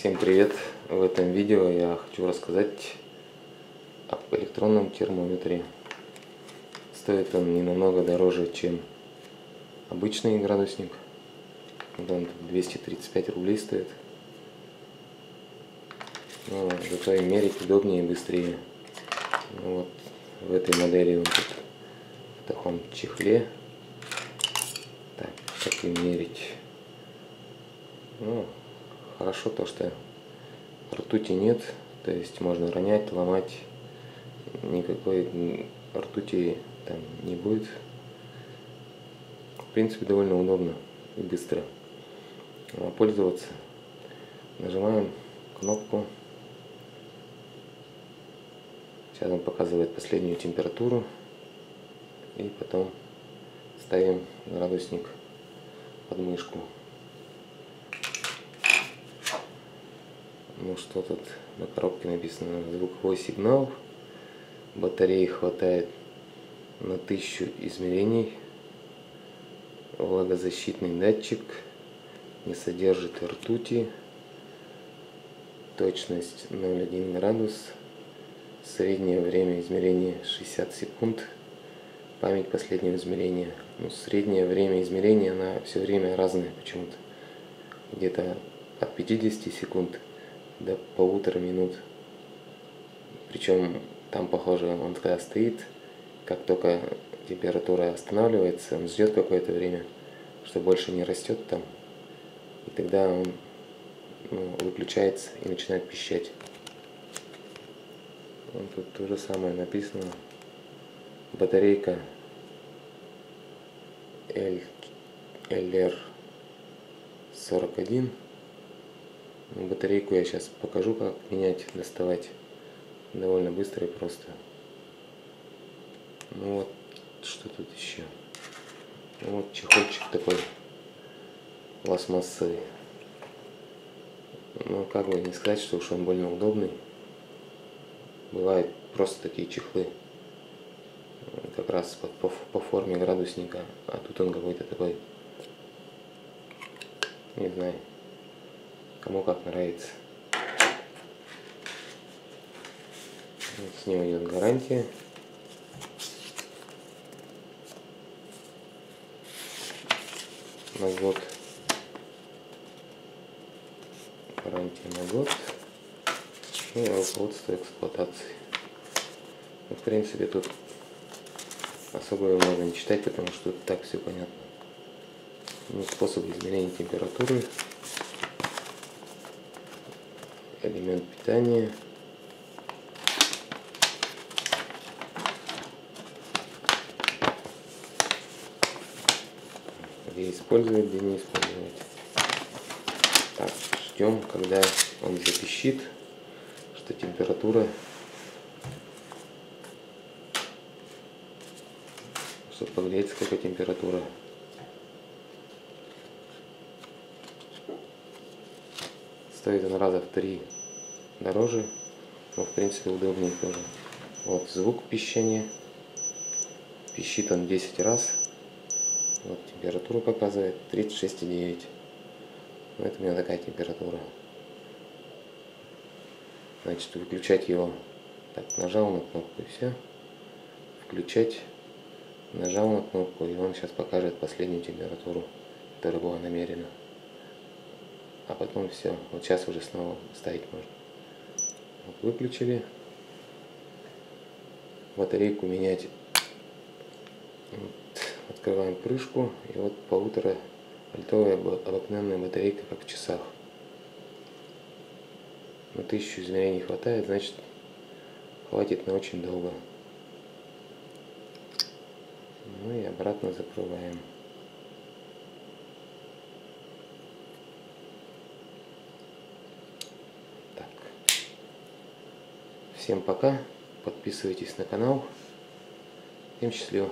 Всем привет! В этом видео я хочу рассказать об электронном термометре. Стоит он не намного дороже, чем обычный градусник. Он 235 рублей стоит. Но зато и мерить удобнее и быстрее. Ну вот в этой модели он тут в таком чехле. Так, как и мерить. Ну, хорошо то, что ртути нет, то есть можно ронять, ломать, никакой ртути там не будет. В принципе, довольно удобно и быстро пользоваться. Нажимаем кнопку. Сейчас он показывает последнюю температуру. И потом ставим градусник под мышку. Ну что тут на коробке написано? Звуковой сигнал. Батареи хватает на 1000 измерений. Влагозащитный датчик. Не содержит ртути. Точность 0,1 градус. Среднее время измерения 60 секунд. Память последнего измерения. Ну, среднее время измерения, она все время разная почему-то. Где-то от 50 секунд до полутора минут. Причем там, похоже, он когда стоит, как только температура останавливается, он ждет какое-то время, что больше не растет там. И тогда он ну, выключается и начинает пищать. Вот тут то же самое написано. Батарейка L, LR41 Батарейку я сейчас покажу, как менять, доставать. Довольно быстро и просто. Ну вот, что тут еще? Ну вот чехольчик такой пластмассовый. Ну, как бы не сказать, что уж он больно удобный. Бывают просто такие чехлы. Как раз по, по, по форме градусника. А тут он какой-то такой, не знаю, кому как нравится. С него идет гарантия. На год. Гарантия на год. И руководство эксплуатации. Ну, в принципе, тут особо его можно не читать, потому что так все понятно. Ну, способ измерения температуры элемент питания. Где использовать, где не использовать. Так, ждем, когда он запищит, что температура чтобы поглядеть, сколько температура. Стоит он раза в три дороже, но в принципе удобнее тоже. Вот звук пищания. Пищит он 10 раз. Вот температуру показывает 36,9. Ну, это у меня такая температура. Значит, выключать его. Так, нажал на кнопку и все. Включать. Нажал на кнопку, и он сейчас покажет последнюю температуру, которая была намерена а потом все. Вот сейчас уже снова ставить можно. Вот выключили. Батарейку менять. Вот. Открываем крышку. И вот полутора вольтовая обыкновенная батарейка, как в часах. На тысячу измерений хватает, значит хватит на очень долго. Ну и обратно закрываем. Всем пока. Подписывайтесь на канал. Всем счастливо.